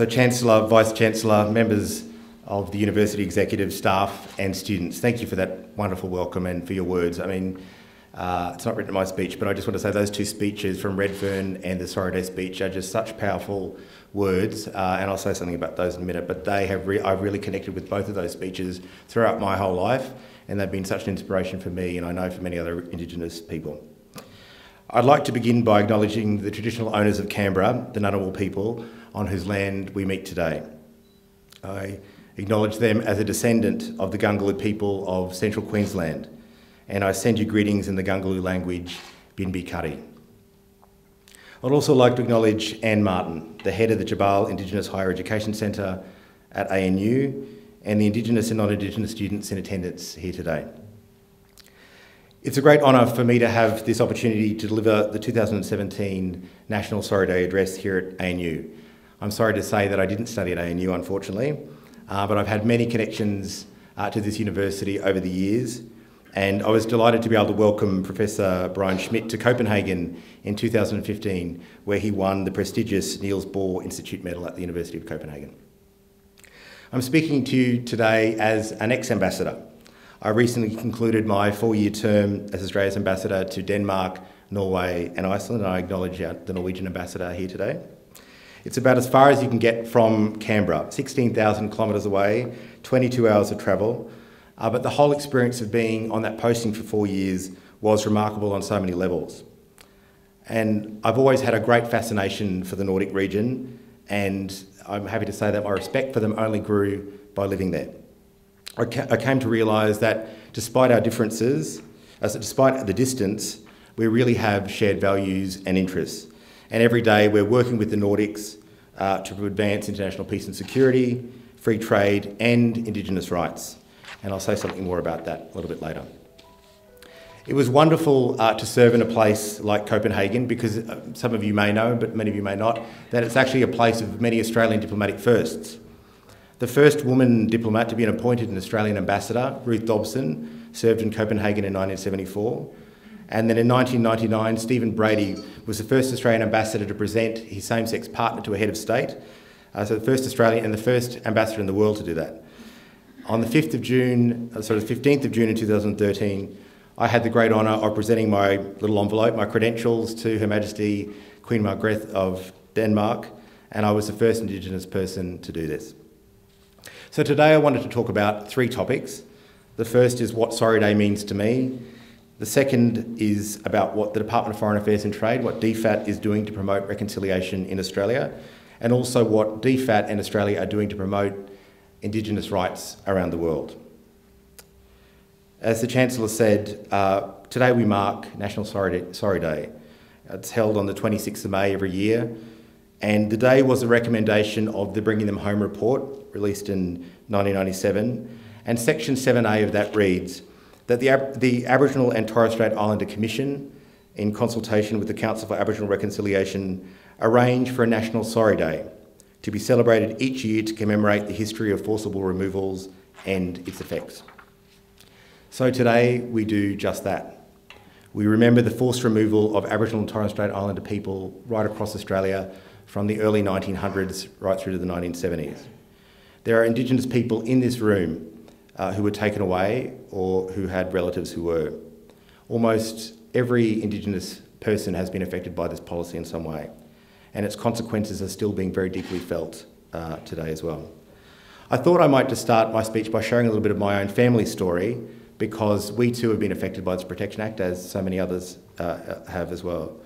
So, Chancellor, Vice Chancellor, members of the university executive staff and students, thank you for that wonderful welcome and for your words. I mean, uh, it's not written in my speech, but I just want to say those two speeches from Redfern and the Sorry Day speech are just such powerful words, uh, and I'll say something about those in a minute. But they have re- I've really connected with both of those speeches throughout my whole life, and they've been such an inspiration for me, and I know for many other Indigenous people. I'd like to begin by acknowledging the traditional owners of Canberra, the Ngunnawal people, on whose land we meet today. I acknowledge them as a descendant of the Gungulu people of central Queensland, and I send you greetings in the Gungulu language, Binbi Kari. I'd also like to acknowledge Anne Martin, the head of the Tjabal Indigenous Higher Education Centre at ANU, and the Indigenous and non-Indigenous students in attendance here today. It's a great honour for me to have this opportunity to deliver the 2017 National Sorry Day address here at ANU. I'm sorry to say that I didn't study at ANU, unfortunately, uh, but I've had many connections uh, to this university over the years, and I was delighted to be able to welcome Professor Brian Schmidt to Copenhagen in 2015, where he won the prestigious Niels Bohr Institute Medal at the University of Copenhagen. I'm speaking to you today as an ex-ambassador. I recently concluded my four-year term as Australia's ambassador to Denmark, Norway and Iceland, and I acknowledge the Norwegian ambassador here today. It's about as far as you can get from Canberra, 16,000 kilometres away, 22 hours of travel. Uh, but the whole experience of being on that posting for four years was remarkable on so many levels. And I've always had a great fascination for the Nordic region, and I'm happy to say that my respect for them only grew by living there. I, ca I came to realise that despite our differences, as despite the distance, we really have shared values and interests. And every day we're working with the Nordics uh, to advance international peace and security, free trade, and Indigenous rights. And I'll say something more about that a little bit later. It was wonderful uh, to serve in a place like Copenhagen because uh, some of you may know, but many of you may not, that it's actually a place of many Australian diplomatic firsts. The first woman diplomat to be appointed an Australian ambassador, Ruth Dobson, served in Copenhagen in 1974. And then in 1999, Stephen Brady was the first Australian ambassador to present his same sex partner to a head of state. Uh, so the first Australian and the first ambassador in the world to do that. On the 5th of June, uh, sorry, the 15th of June in 2013, I had the great honour of presenting my little envelope, my credentials to Her Majesty Queen Margrethe of Denmark, and I was the first Indigenous person to do this. So today I wanted to talk about three topics. The first is what Sorry Day means to me. The second is about what the Department of Foreign Affairs and Trade, what DFAT is doing to promote reconciliation in Australia, and also what DFAT and Australia are doing to promote Indigenous rights around the world. As the Chancellor said, uh, today we mark National Sorry Sorry Day. It's held on the 26th of May every year, and the day was a recommendation of the Bringing Them Home report, released in 1997, and Section 7A of that reads, that the, the Aboriginal and Torres Strait Islander Commission, in consultation with the Council for Aboriginal Reconciliation, arrange for a National Sorry Day to be celebrated each year to commemorate the history of forcible removals and its effects. So today we do just that. We remember the forced removal of Aboriginal and Torres Strait Islander people right across Australia from the early 1900s right through to the 1970s. There are Indigenous people in this room uh, who were taken away or who had relatives who were. Almost every Indigenous person has been affected by this policy in some way, and its consequences are still being very deeply felt uh, today as well. I thought I might just start my speech by sharing a little bit of my own family story because we too have been affected by this Protection Act, as so many others uh, have as well.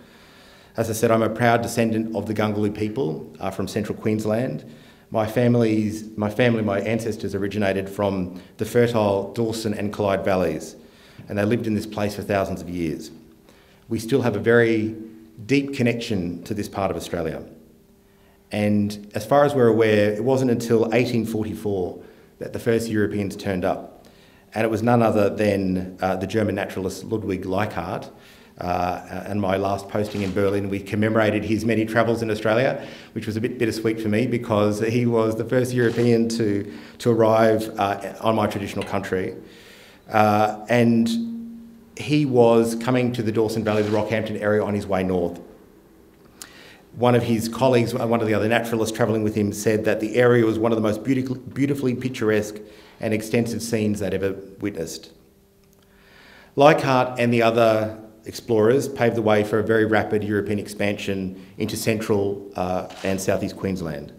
As I said, I'm a proud descendant of the Gungulu people uh, from central Queensland, my family's, my family, my ancestors originated from the fertile Dawson and Clyde valleys, and they lived in this place for thousands of years. We still have a very deep connection to this part of Australia. And as far as we're aware, it wasn't until 1844 that the first Europeans turned up. And it was none other than uh, the German naturalist Ludwig Leichhardt, uh, and my last posting in Berlin, we commemorated his many travels in Australia, which was a bit bittersweet for me because he was the first European to, to arrive uh, on my traditional country. Uh, and he was coming to the Dawson Valley, the Rockhampton area, on his way north. one of his colleagues, one of the other naturalists travelling with him, said that the area was one of the most beautifully, beautifully picturesque and extensive scenes they'd ever witnessed. Leichhardt and the other explorers paved the way for a very rapid European expansion into central uh, and southeast Queensland.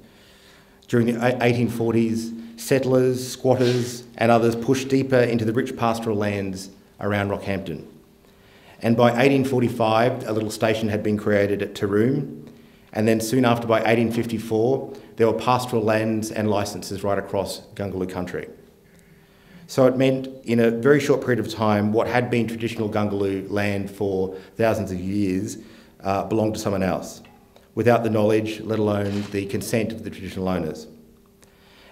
During the 1840s, settlers, squatters, and others pushed deeper into the rich pastoral lands around Rockhampton. And by 1845, a little station had been created at Taroom, and then soon after, by 1854, there were pastoral lands and licences right across Gungaloo country. So it meant in a very short period of time, what had been traditional Gungaloo land for thousands of years uh, belonged to someone else, without the knowledge, let alone the consent of the traditional owners.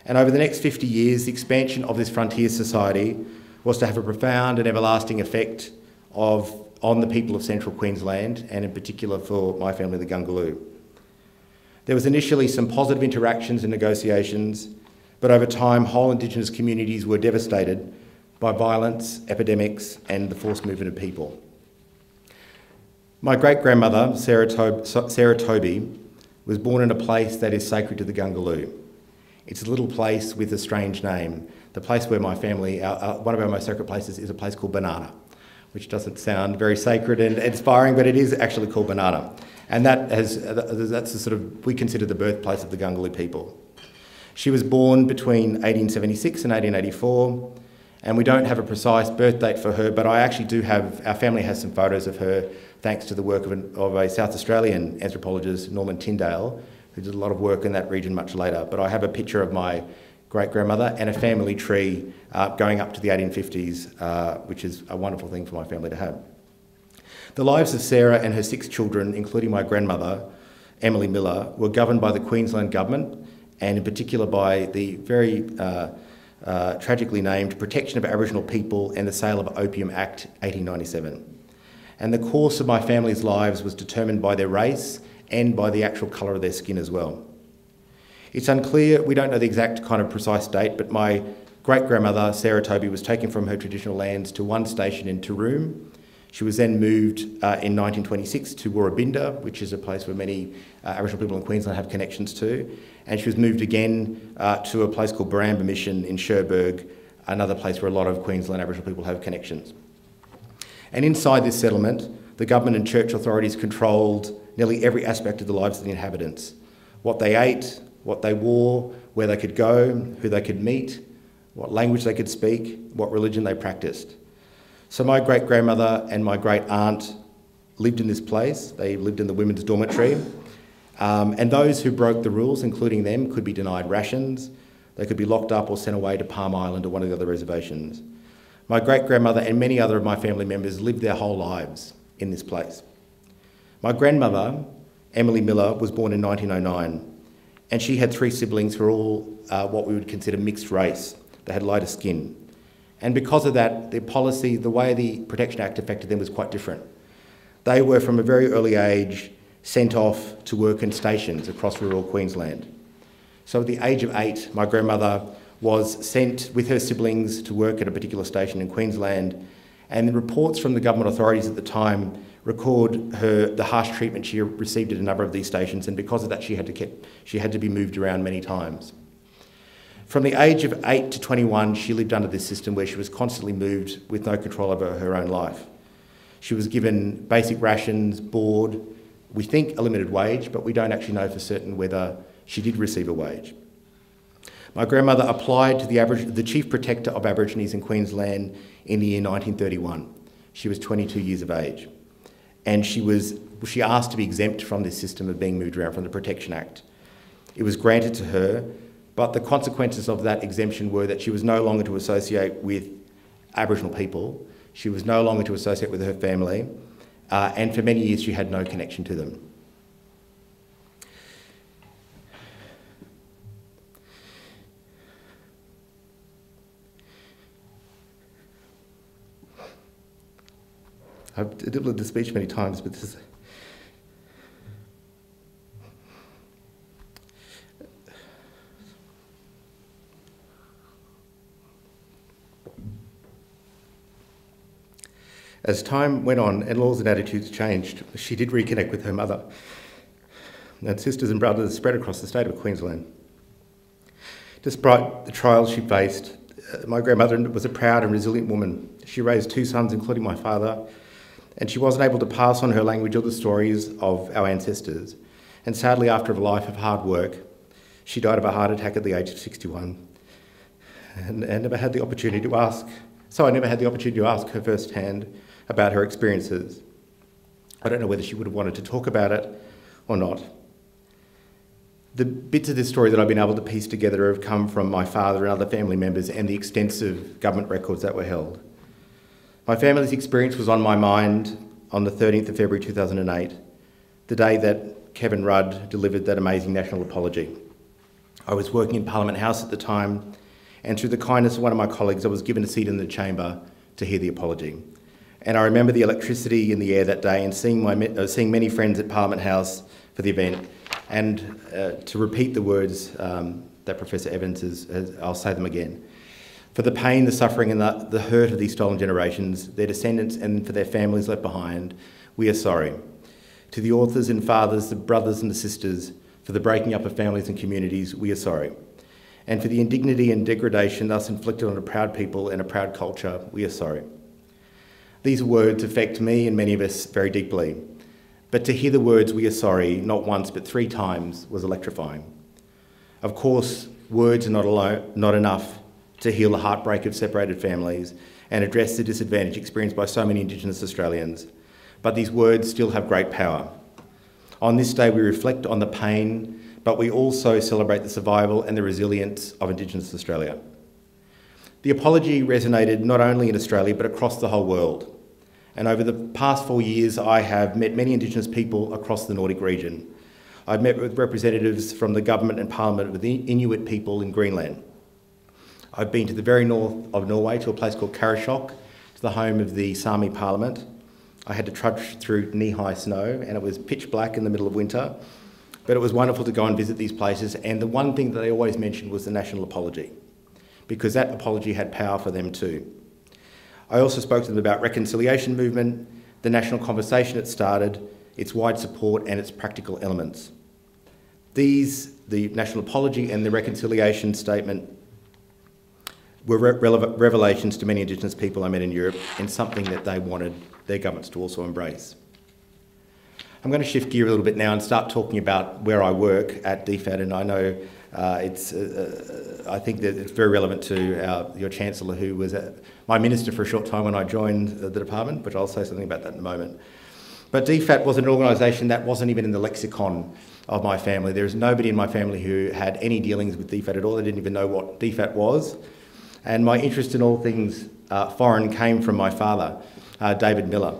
And over the next 50 years, the expansion of this frontier society was to have a profound and everlasting effect of, on the people of central Queensland, and in particular for my family, the Gungaloo. There was initially some positive interactions and negotiations, but over time, whole Indigenous communities were devastated by violence, epidemics, and the forced movement of people. My great grandmother, Sarah, Sarah Toby, was born in a place that is sacred to the Gungaloo. It's a little place with a strange name. The place where my family, our, one of our most sacred places, is a place called Banana, which doesn't sound very sacred and inspiring, but it is actually called Banana. And that has, that's the sort of, we consider the birthplace of the Gungaloo people. She was born between 1876 and 1884, and we don't have a precise birth date for her, but I actually do have, our family has some photos of her thanks to the work of, an, of a South Australian anthropologist, Norman Tindale, who did a lot of work in that region much later. But I have a picture of my great grandmother and a family tree uh, going up to the 1850s, uh, which is a wonderful thing for my family to have. The lives of Sarah and her six children, including my grandmother, Emily Miller, were governed by the Queensland Government and, in particular, by the very uh, uh, tragically named Protection of Aboriginal People and the Sale of Opium Act 1897. And the course of my family's lives was determined by their race and by the actual colour of their skin as well. It's unclear, we don't know the exact kind of precise date, but my great grandmother, Sarah Toby, was taken from her traditional lands to one station in Taroom she was then moved uh, in 1926 to Woorabinda, which is a place where many uh, Aboriginal people in Queensland have connections to. And she was moved again uh, to a place called Barambah Mission in Cherbourg, another place where a lot of Queensland Aboriginal people have connections. And inside this settlement, the government and church authorities controlled nearly every aspect of the lives of the inhabitants what they ate, what they wore, where they could go, who they could meet, what language they could speak, what religion they practiced. So my great grandmother and my great aunt lived in this place. They lived in the women's dormitory. Um, and those who broke the rules, including them, could be denied rations. They could be locked up or sent away to Palm Island or one of the other reservations. My great grandmother and many other of my family members lived their whole lives in this place. My grandmother, Emily Miller, was born in 1909, and she had three siblings who were all uh, what we would consider mixed race. They had lighter skin. And because of that, the policy, the way the Protection Act affected them was quite different. They were from a very early age sent off to work in stations across rural Queensland. So at the age of eight, my grandmother was sent with her siblings to work at a particular station in Queensland, and the reports from the government authorities at the time record her the harsh treatment she received at a number of these stations, and because of that, she had to keep, she had to be moved around many times. From the age of 8 to 21, she lived under this system where she was constantly moved with no control over her own life. She was given basic rations, board, we think a limited wage, but we don't actually know for certain whether she did receive a wage. My grandmother applied to the, the Chief Protector of Aborigines in Queensland in the year 1931. She was 22 years of age. And she, was, she asked to be exempt from this system of being moved around from the Protection Act. It was granted to her, but the consequences of that exemption were that she was no longer to associate with Aboriginal people, she was no longer to associate with her family, uh, and for many years she had no connection to them. I've delivered the speech many times, but this is As time went on and laws and attitudes changed, she did reconnect with her mother. and sisters and brothers spread across the state of Queensland. Despite the trials she faced, uh, my grandmother was a proud and resilient woman. She raised two sons, including my father, and she wasn't able to pass on her language or the stories of our ancestors. And sadly, after a life of hard work, she died of a heart attack at the age of 61 and, and never had the opportunity to ask. So I never had the opportunity to ask her firsthand about her experiences. I don't know whether she would have wanted to talk about it or not. The bits of this story that I've been able to piece together have come from my father and other family members and the extensive government records that were held. My family's experience was on my mind on the 13th of February 2008, the day that Kevin Rudd delivered that amazing national apology. I was working in Parliament House at the time, and through the kindness of one of my colleagues, I was given a seat in the chamber to hear the apology. And I remember the electricity in the air that day and seeing, my, uh, seeing many friends at Parliament House for the event. And uh, to repeat the words um, that Professor Evans has, has, I'll say them again. For the pain, the suffering, and the, the hurt of these stolen generations, their descendants, and for their families left behind, we are sorry. To the authors and fathers, the brothers and the sisters, for the breaking up of families and communities, we are sorry. And for the indignity and degradation thus inflicted on a proud people and a proud culture, we are sorry. These words affect me and many of us very deeply. But to hear the words, we are sorry, not once but three times, was electrifying. Of course, words are not, alone, not enough to heal the heartbreak of separated families and address the disadvantage experienced by so many Indigenous Australians. But these words still have great power. On this day, we reflect on the pain, but we also celebrate the survival and the resilience of Indigenous Australia. The apology resonated not only in Australia but across the whole world. And over the past four years, I have met many Indigenous people across the Nordic region. I've met with representatives from the government and parliament with the Inuit people in Greenland. I've been to the very north of Norway to a place called Karasjok, to the home of the Sami parliament. I had to trudge through knee-high snow and it was pitch black in the middle of winter. But it was wonderful to go and visit these places and the one thing that they always mentioned was the national apology because that apology had power for them too. I also spoke to them about reconciliation movement, the national conversation it started, its wide support and its practical elements. These, the national apology and the reconciliation statement, were re revelations to many Indigenous people I met in Europe and something that they wanted their governments to also embrace. I'm going to shift gear a little bit now and start talking about where I work at DFAT, and I know uh, it's, uh, I think that it's very relevant to our, your Chancellor, who was my minister for a short time when I joined the department, but I'll say something about that in a moment. But DFAT was an organisation that wasn't even in the lexicon of my family. There is nobody in my family who had any dealings with DFAT at all. They didn't even know what DFAT was. And my interest in all things uh, foreign came from my father, uh, David Miller.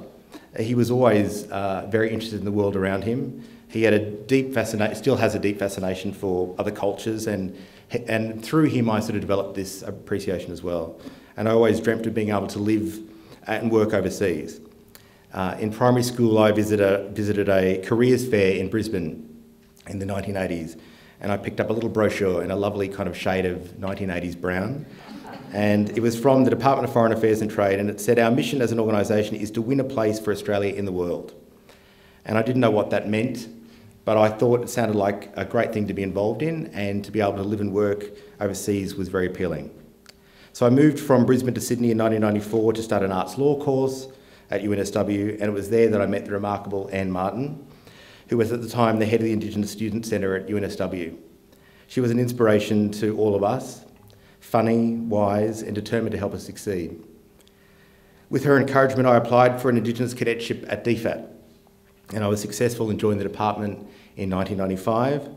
He was always uh, very interested in the world around him he had a deep fascination, still has a deep fascination for other cultures, and and through him I sort of developed this appreciation as well. And I always dreamt of being able to live and work overseas. Uh, in primary school, I visited a, visited a careers fair in Brisbane in the 1980s, and I picked up a little brochure in a lovely kind of shade of 1980s brown. And it was from the Department of Foreign Affairs and Trade, and it said, Our mission as an organisation is to win a place for Australia in the world. And I didn't know what that meant, but I thought it sounded like a great thing to be involved in, and to be able to live and work overseas was very appealing. So I moved from Brisbane to Sydney in 1994 to start an arts law course at UNSW, and it was there that I met the remarkable Anne Martin, who was at the time the head of the Indigenous Student Centre at UNSW. She was an inspiration to all of us, funny, wise, and determined to help us succeed. With her encouragement, I applied for an Indigenous cadetship at DFAT, and I was successful in joining the department in 1995.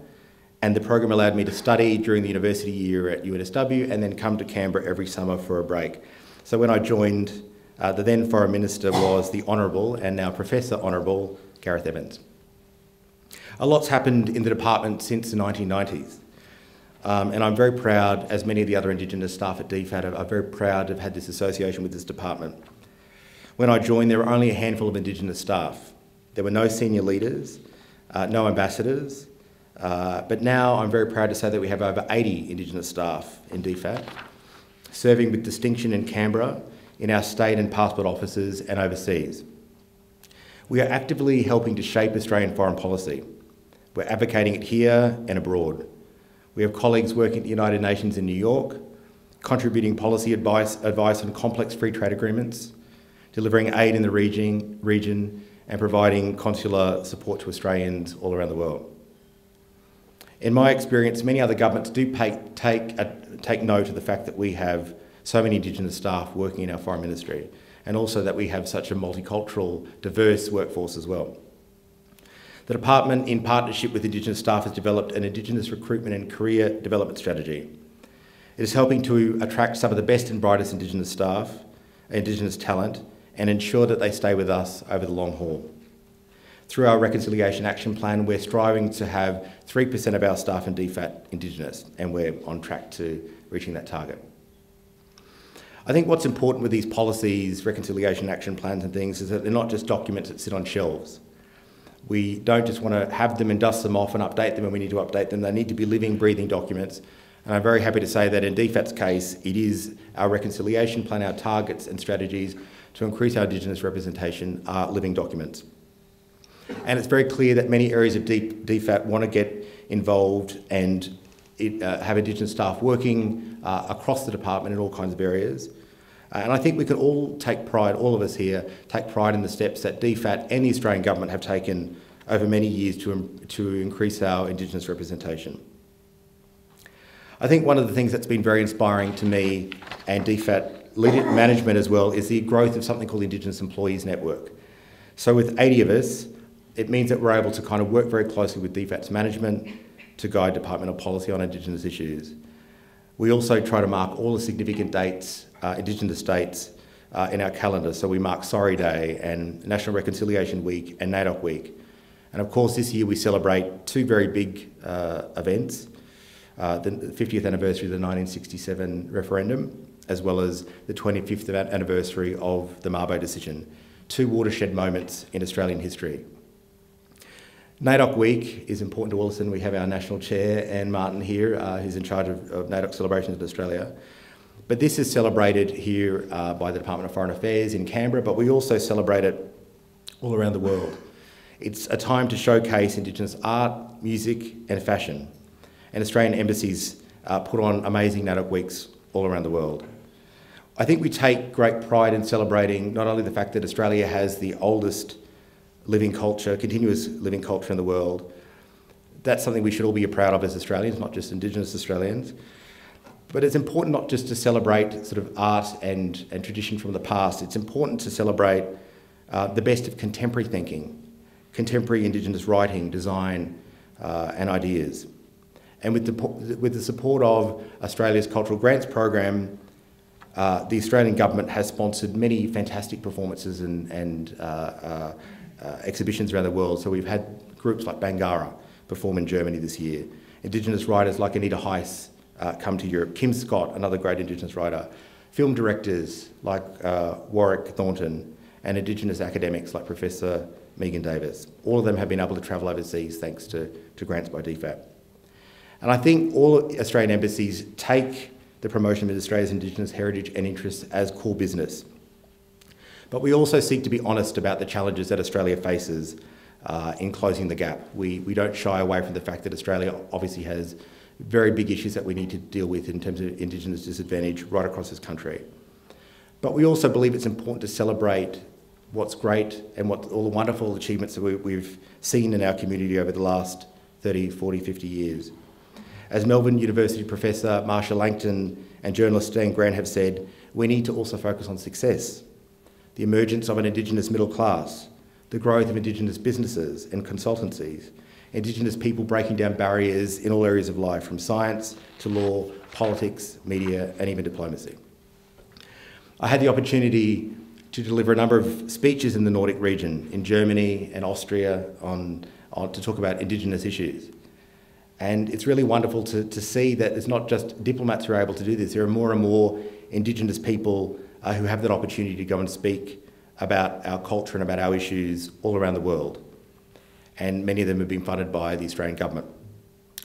And the program allowed me to study during the university year at UNSW and then come to Canberra every summer for a break. So when I joined, uh, the then Foreign Minister was the Honourable and now Professor Honourable Gareth Evans. A lot's happened in the department since the 1990s. Um, and I'm very proud, as many of the other Indigenous staff at DFAT, I'm very proud to have had this association with this department. When I joined, there were only a handful of Indigenous staff. There were no senior leaders, uh, no ambassadors, uh, but now I'm very proud to say that we have over 80 Indigenous staff in DFAT, serving with distinction in Canberra, in our state and passport offices and overseas. We are actively helping to shape Australian foreign policy. We're advocating it here and abroad. We have colleagues working at the United Nations in New York, contributing policy advice, advice on complex free trade agreements, delivering aid in the region, region and providing consular support to Australians all around the world. In my experience, many other governments do pay, take, take note of the fact that we have so many Indigenous staff working in our foreign ministry, and also that we have such a multicultural, diverse workforce as well. The Department, in partnership with Indigenous staff, has developed an Indigenous recruitment and career development strategy. It is helping to attract some of the best and brightest Indigenous staff, Indigenous talent, and ensure that they stay with us over the long haul. Through our Reconciliation Action Plan, we're striving to have 3% of our staff in DFAT Indigenous, and we're on track to reaching that target. I think what's important with these policies, reconciliation action plans and things is that they're not just documents that sit on shelves. We don't just want to have them and dust them off and update them when we need to update them. They need to be living, breathing documents. And I'm very happy to say that in DFAT's case, it is our reconciliation plan, our targets and strategies to increase our Indigenous representation are living documents. And it's very clear that many areas of DFAT want to get involved and it, uh, have Indigenous staff working uh, across the department in all kinds of areas. Uh, and I think we can all take pride, all of us here, take pride in the steps that DFAT and the Australian Government have taken over many years to, to increase our Indigenous representation. I think one of the things that's been very inspiring to me and DFAT leadership management as well is the growth of something called the Indigenous Employees Network. So with 80 of us, it means that we're able to kind of work very closely with DFAT's management to guide departmental policy on Indigenous issues. We also try to mark all the significant dates, uh, Indigenous dates, uh, in our calendar. So we mark Sorry Day and National Reconciliation Week and NAIDOC Week. And of course, this year we celebrate two very big uh, events uh, the 50th anniversary of the 1967 referendum, as well as the 25th anniversary of the Mabo decision. Two watershed moments in Australian history. NAIDOC Week is important to Wilson. We have our national chair, Anne Martin, here, uh, who's in charge of, of NAIDOC celebrations in Australia. But this is celebrated here uh, by the Department of Foreign Affairs in Canberra, but we also celebrate it all around the world. It's a time to showcase Indigenous art, music, and fashion. And Australian embassies uh, put on amazing NAIDOC weeks all around the world. I think we take great pride in celebrating not only the fact that Australia has the oldest living culture, continuous living culture in the world. That's something we should all be proud of as Australians, not just Indigenous Australians. But it's important not just to celebrate sort of art and, and tradition from the past, it's important to celebrate uh, the best of contemporary thinking, contemporary Indigenous writing, design, uh, and ideas. And with the, with the support of Australia's Cultural Grants Program, uh, the Australian government has sponsored many fantastic performances and, and uh, uh, uh, exhibitions around the world. So we've had groups like Bangarra perform in Germany this year. Indigenous writers like Anita Heiss come to Europe. Kim Scott, another great Indigenous writer. Film directors like Warwick Thornton and Indigenous academics like Professor Megan Davis. All of them have been able to travel overseas thanks to, to grants by DFAT. And I think all Australian embassies take the promotion of Australia's Indigenous heritage and interests as core business. But we also seek to be honest about the challenges that Australia faces uh, in closing the gap. We, we don't shy away from the fact that Australia obviously has very big issues that we need to deal with in terms of Indigenous disadvantage right across this country. But we also believe it's important to celebrate what's great and what all the wonderful achievements that we, we've seen in our community over the last 30, 40, 50 years. As Melbourne University professor Marcia Langton and journalist Stan Grant have said, we need to also focus on success the emergence of an Indigenous middle class, the growth of Indigenous businesses and consultancies, Indigenous people breaking down barriers in all areas of life, from science to law, politics, media, and even diplomacy. I had the opportunity to deliver a number of speeches in the Nordic region, in Germany and Austria, on, on, to talk about Indigenous issues. And it's really wonderful to, to see that it's not just diplomats who are able to do this, there are more and more Indigenous people uh, who have that opportunity to go and speak about our culture and about our issues all around the world. And many of them have been funded by the Australian government.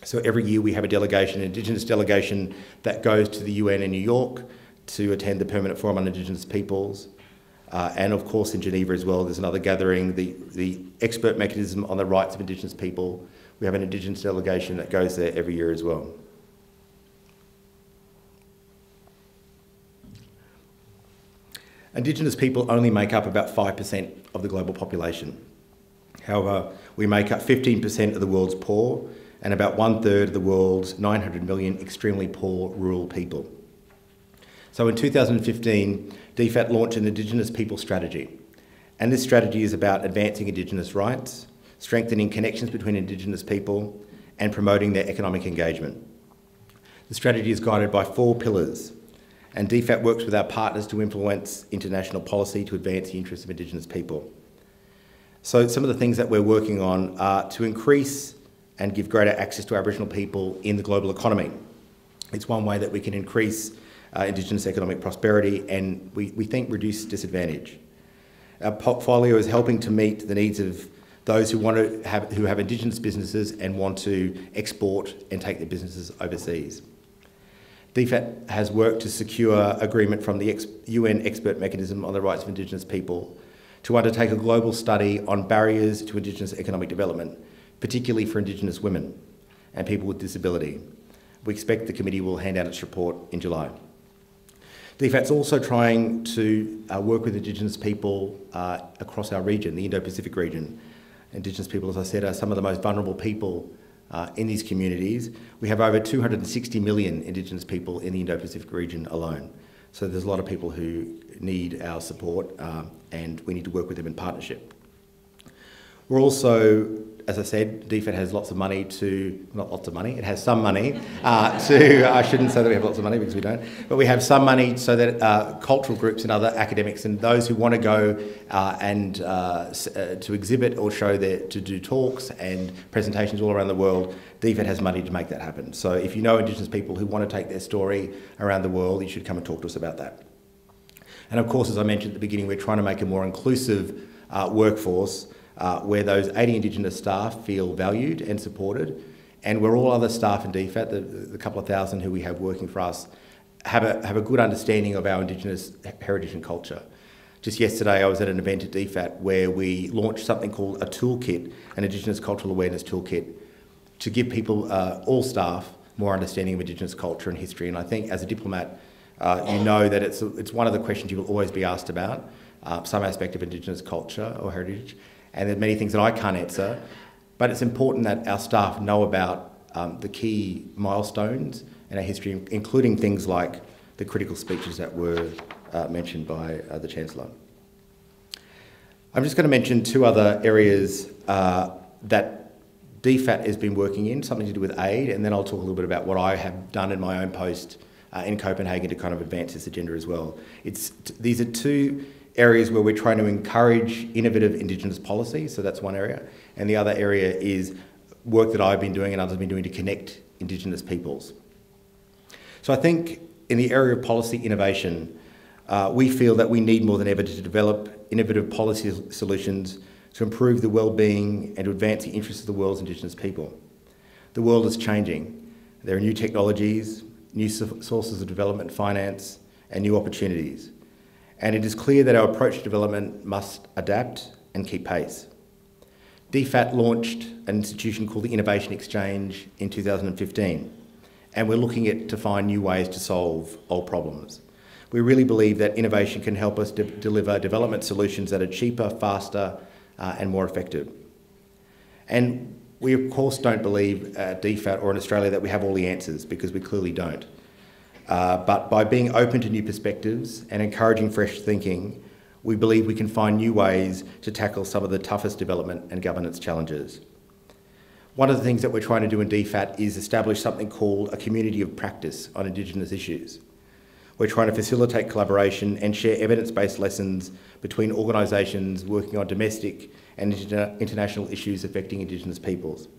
So every year we have a delegation, an Indigenous delegation, that goes to the UN in New York to attend the Permanent Forum on Indigenous Peoples. Uh, and of course in Geneva as well, there's another gathering, the, the expert mechanism on the rights of Indigenous people, We have an Indigenous delegation that goes there every year as well. Indigenous people only make up about 5% of the global population. However, we make up 15% of the world's poor and about one third of the world's 900 million extremely poor rural people. So in 2015, DFAT launched an Indigenous People Strategy. And this strategy is about advancing Indigenous rights, strengthening connections between Indigenous people, and promoting their economic engagement. The strategy is guided by four pillars, and DFAT works with our partners to influence international policy to advance the interests of Indigenous people. So some of the things that we're working on are to increase and give greater access to Aboriginal people in the global economy. It's one way that we can increase uh, Indigenous economic prosperity and we, we think reduce disadvantage. Our portfolio is helping to meet the needs of those who want to have who have Indigenous businesses and want to export and take their businesses overseas. DFAT has worked to secure agreement from the UN expert mechanism on the rights of Indigenous people to undertake a global study on barriers to Indigenous economic development, particularly for Indigenous women and people with disability. We expect the committee will hand out its report in July. DFAT's also trying to uh, work with Indigenous people uh, across our region, the Indo-Pacific region. Indigenous people, as I said, are some of the most vulnerable people uh, in these communities. We have over 260 million Indigenous people in the Indo-Pacific region alone. So there's a lot of people who need our support uh, and we need to work with them in partnership. We're also as I said, DFAT has lots of money to, not lots of money, it has some money uh, to, I shouldn't say that we have lots of money because we don't, but we have some money so that uh, cultural groups and other academics and those who want to go uh, and uh, uh, to exhibit or show their, to do talks and presentations all around the world, DFAT has money to make that happen. So if you know Indigenous people who want to take their story around the world, you should come and talk to us about that. And of course, as I mentioned at the beginning, we're trying to make a more inclusive uh, workforce uh, where those 80 Indigenous staff feel valued and supported, and where all other staff in DFAT, the, the couple of thousand who we have working for us, have a, have a good understanding of our Indigenous heritage and culture. Just yesterday, I was at an event at DFAT where we launched something called a toolkit, an Indigenous Cultural Awareness Toolkit, to give people, uh, all staff, more understanding of Indigenous culture and history. And I think as a diplomat, uh, you know that it's, it's one of the questions you will always be asked about, uh, some aspect of Indigenous culture or heritage and there's many things that I can't answer. But it's important that our staff know about um, the key milestones in our history, including things like the critical speeches that were uh, mentioned by uh, the Chancellor. I'm just going to mention two other areas uh, that DFAT has been working in, something to do with aid, and then I'll talk a little bit about what I have done in my own post uh, in Copenhagen to kind of advance this agenda as well. It's, these are two areas where we're trying to encourage innovative Indigenous policy, so that's one area. And the other area is work that I've been doing and others have been doing to connect Indigenous peoples. So I think in the area of policy innovation, uh, we feel that we need more than ever to develop innovative policy solutions to improve the well-being and to advance the interests of the world's Indigenous people. The world is changing. There are new technologies, new sources of development finance, and new opportunities and it is clear that our approach to development must adapt and keep pace. DFAT launched an institution called the Innovation Exchange in 2015, and we're looking at to find new ways to solve old problems. We really believe that innovation can help us de deliver development solutions that are cheaper, faster, uh, and more effective. And we, of course, don't believe at DFAT or in Australia that we have all the answers because we clearly don't. Uh, but by being open to new perspectives and encouraging fresh thinking, we believe we can find new ways to tackle some of the toughest development and governance challenges. One of the things that we're trying to do in DFAT is establish something called a community of practice on Indigenous issues. We're trying to facilitate collaboration and share evidence-based lessons between organisations working on domestic and interna international issues affecting Indigenous peoples.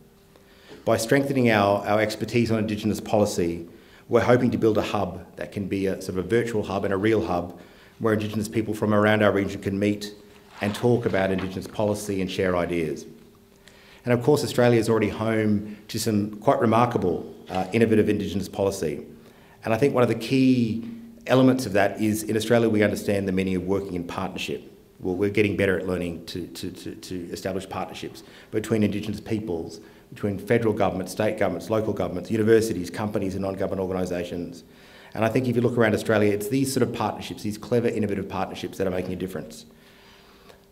By strengthening our, our expertise on Indigenous policy, we're hoping to build a hub that can be a sort of a virtual hub and a real hub where Indigenous people from around our region can meet and talk about Indigenous policy and share ideas. And of course, Australia is already home to some quite remarkable uh, innovative Indigenous policy. And I think one of the key elements of that is in Australia we understand the meaning of working in partnership. Well, we're getting better at learning to, to, to, to establish partnerships between Indigenous peoples, between federal governments, state governments, local governments, universities, companies and non-government organisations. And I think if you look around Australia, it's these sort of partnerships, these clever, innovative partnerships that are making a difference.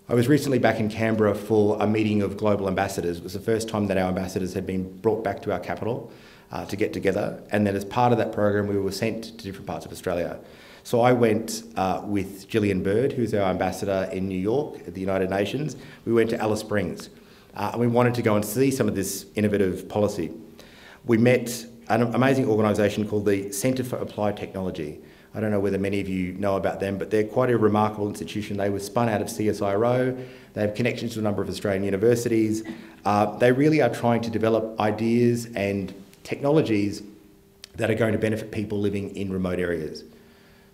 I was recently back in Canberra for a meeting of global ambassadors. It was the first time that our ambassadors had been brought back to our capital uh, to get together. And then as part of that program, we were sent to different parts of Australia. So I went uh, with Gillian Bird, who's our ambassador in New York at the United Nations. We went to Alice Springs uh, and we wanted to go and see some of this innovative policy. We met an amazing organisation called the Centre for Applied Technology. I don't know whether many of you know about them, but they're quite a remarkable institution. They were spun out of CSIRO. They have connections to a number of Australian universities. Uh, they really are trying to develop ideas and technologies that are going to benefit people living in remote areas.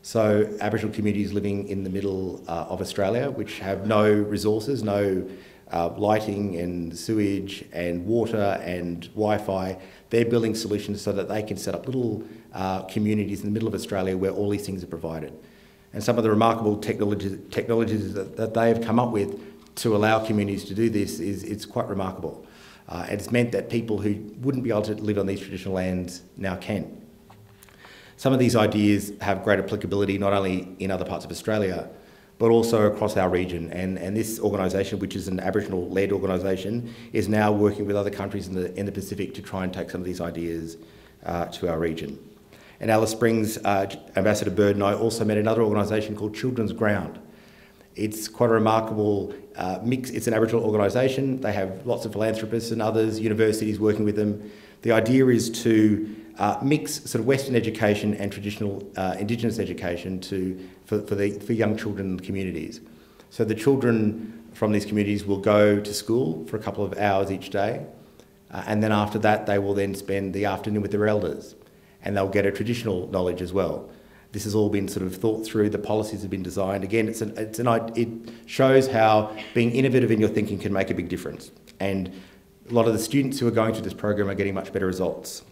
So Aboriginal communities living in the middle uh, of Australia, which have no resources, no uh, lighting and sewage and water and Wi-Fi, they're building solutions so that they can set up little uh, communities in the middle of Australia where all these things are provided. And some of the remarkable technologies, technologies that, that they have come up with to allow communities to do this is it's quite remarkable. Uh, and it's meant that people who wouldn't be able to live on these traditional lands now can. Some of these ideas have great applicability not only in other parts of Australia, but also across our region. And, and this organisation, which is an Aboriginal-led organisation, is now working with other countries in the, in the Pacific to try and take some of these ideas uh, to our region. In Alice Springs, uh, Ambassador Bird and I also met another organisation called Children's Ground. It's quite a remarkable uh, mix. It's an Aboriginal organisation. They have lots of philanthropists and others, universities working with them. The idea is to uh, mix sort of Western education and traditional uh, Indigenous education to, for, for, the, for young children in the communities. So the children from these communities will go to school for a couple of hours each day, uh, and then after that they will then spend the afternoon with their elders, and they'll get a traditional knowledge as well. This has all been sort of thought through. The policies have been designed. Again, it's an, it's an, it shows how being innovative in your thinking can make a big difference. And a lot of the students who are going through this program are getting much better results.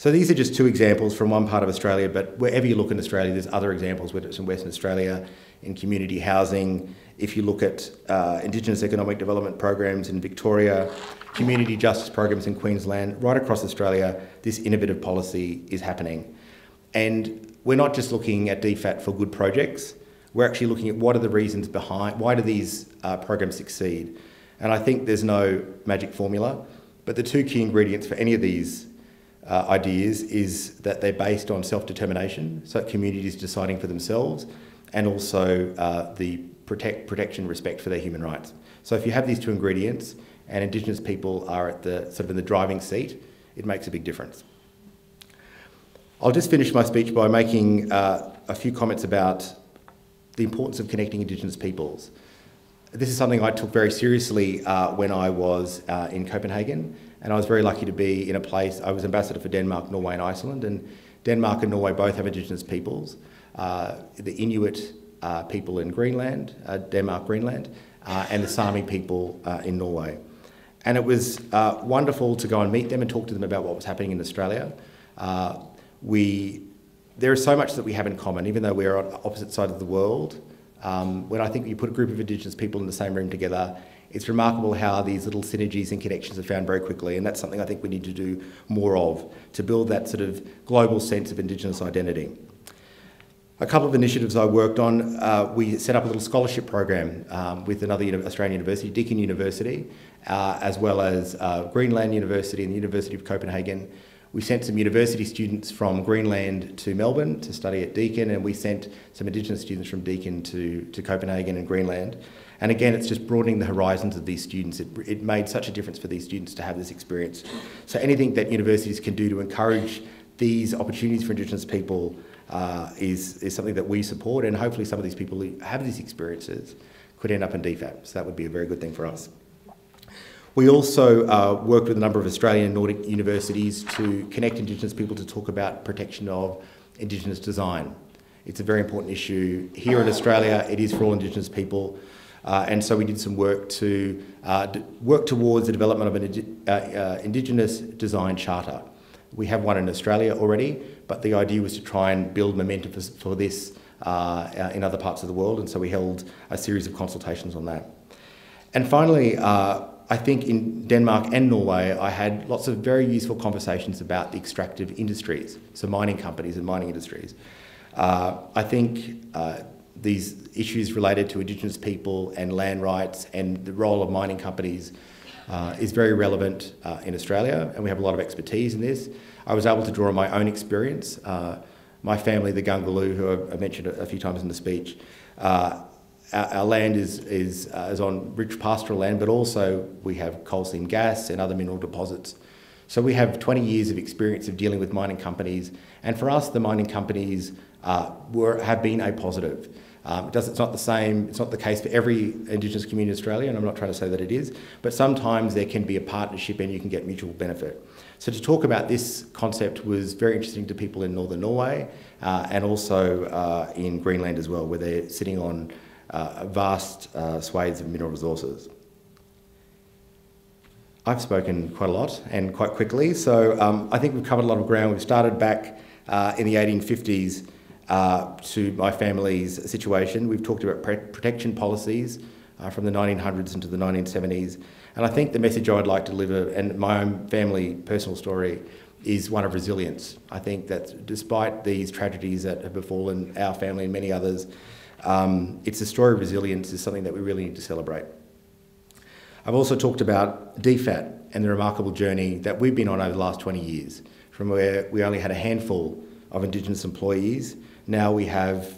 So these are just two examples from one part of Australia, but wherever you look in Australia, there's other examples, whether it's in Western Australia, in community housing, if you look at uh, Indigenous economic development programs in Victoria, community justice programs in Queensland, right across Australia, this innovative policy is happening. And we're not just looking at DFAT for good projects, we're actually looking at what are the reasons behind, why do these uh, programs succeed? And I think there's no magic formula, but the two key ingredients for any of these uh, ideas is that they're based on self-determination, so communities deciding for themselves, and also uh, the protect, protection, respect for their human rights. So if you have these two ingredients, and Indigenous people are at the sort of in the driving seat, it makes a big difference. I'll just finish my speech by making uh, a few comments about the importance of connecting Indigenous peoples. This is something I took very seriously uh, when I was uh, in Copenhagen and I was very lucky to be in a place, I was ambassador for Denmark, Norway and Iceland, and Denmark and Norway both have Indigenous peoples. Uh, the Inuit uh, people in Greenland, uh, Denmark, Greenland, uh, and the Sami people uh, in Norway. And it was uh, wonderful to go and meet them and talk to them about what was happening in Australia. we, there is so much that we have in common, even though we're on opposite sides of the world. Um, when I think you put a group of Indigenous people in the same room together, it's remarkable how these little synergies and connections are found very quickly, and that's something I think we need to do more of to build that sort of global sense of Indigenous identity. A couple of initiatives I worked on, uh, we set up a little scholarship program um, with another Australian university, Deakin University, uh, as well as uh, Greenland University and the University of Copenhagen. We sent some university students from Greenland to Melbourne to study at Deakin, and we sent some Indigenous students from Deakin to, to Copenhagen and Greenland. And again, it's just broadening the horizons of these students. It, it made such a difference for these students to have this experience. So anything that universities can do to encourage these opportunities for Indigenous people uh, is, is something that we support, and hopefully some of these people who have these experiences could end up in DFAT. So that would be a very good thing for us. We also uh, worked with a number of Australian and Nordic universities to connect Indigenous people to talk about protection of Indigenous design. It's a very important issue. Here in Australia, it is for all Indigenous people. Uh, and so we did some work to uh, work towards the development of an uh, uh, Indigenous design charter. We have one in Australia already, but the idea was to try and build momentum for, for this uh, in other parts of the world, and so we held a series of consultations on that. And finally, uh, I think in Denmark and Norway, I had lots of very useful conversations about the extractive industries, so mining companies and mining industries. Uh, I think uh, these issues related to Indigenous people and land rights and the role of mining companies uh, is very relevant uh, in Australia, and we have a lot of expertise in this. I was able to draw on my own experience. Uh, my family, the Gungaloo, who I mentioned a few times in the speech, uh, our, our, land is, is, uh, is on rich pastoral land, but also we have coal seam gas and other mineral deposits. So we have 20 years of experience of dealing with mining companies, and for us, the mining companies uh, were, have been a positive. Um, it it's not the same, it's not the case for every Indigenous community in Australia, and I'm not trying to say that it is, but sometimes there can be a partnership and you can get mutual benefit. So to talk about this concept was very interesting to people in northern Norway uh, and also uh, in Greenland as well, where they're sitting on uh, vast uh, swathes of mineral resources. I've spoken quite a lot and quite quickly, so um, I think we've covered a lot of ground. We've started back uh, in the 1850s uh, to my family's situation. We've talked about protection policies uh, from the 1900s into the 1970s. And I think the message I'd like to deliver, and my own family personal story, is one of resilience. I think that despite these tragedies that have befallen our family and many others, um, it's a story of resilience is something that we really need to celebrate. I've also talked about DFAT and the remarkable journey that we've been on over the last 20 years, from where we only had a handful of Indigenous employees now we have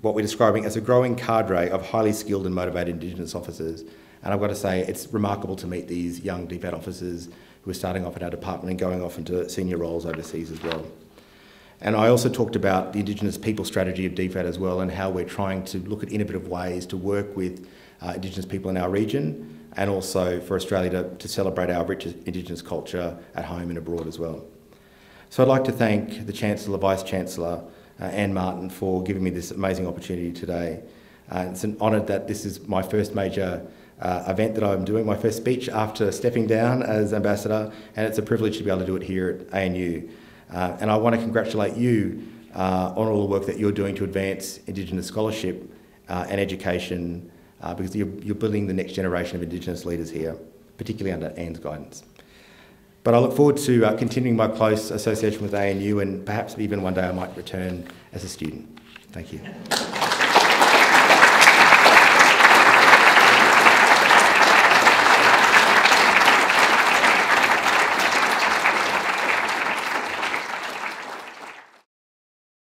what we're describing as a growing cadre of highly skilled and motivated Indigenous officers. And I've got to say, it's remarkable to meet these young DFAT officers who are starting off in our department and going off into senior roles overseas as well. And I also talked about the Indigenous people strategy of DFAT as well and how we're trying to look at innovative ways to work with uh, Indigenous people in our region and also for Australia to, to celebrate our rich Indigenous culture at home and abroad as well. So I'd like to thank the Chancellor, Vice Chancellor, uh, Anne Martin for giving me this amazing opportunity today. Uh, it's an honour that this is my first major uh, event that I'm doing, my first speech after stepping down as ambassador, and it's a privilege to be able to do it here at ANU. Uh, and I want to congratulate you uh, on all the work that you're doing to advance Indigenous scholarship uh, and education, because you're, you're building the next generation of Indigenous leaders here, particularly under Anne's guidance. But I look forward to uh, continuing my close association with ANU and perhaps even one day I might return as a student. Thank you.